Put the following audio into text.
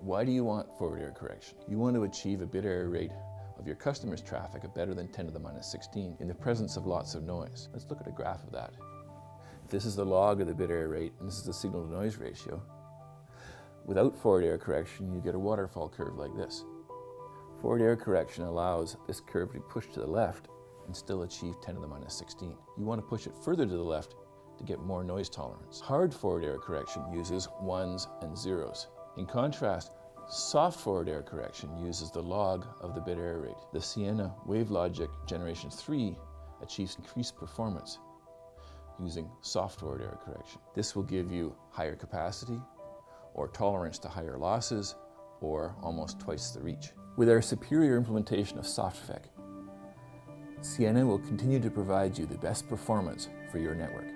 Why do you want forward error correction? You want to achieve a bit error rate of your customer's traffic of better than 10 to the minus 16 in the presence of lots of noise. Let's look at a graph of that. This is the log of the bit error rate, and this is the signal to noise ratio. Without forward error correction, you get a waterfall curve like this. Forward error correction allows this curve to push to the left and still achieve 10 to the minus 16. You want to push it further to the left to get more noise tolerance. Hard forward error correction uses ones and zeros. In contrast, soft forward error correction uses the log of the bit error rate. The Ciena WaveLogic Generation 3 achieves increased performance using soft forward error correction. This will give you higher capacity or tolerance to higher losses or almost twice the reach. With our superior implementation of SoftFEC, Ciena will continue to provide you the best performance for your network.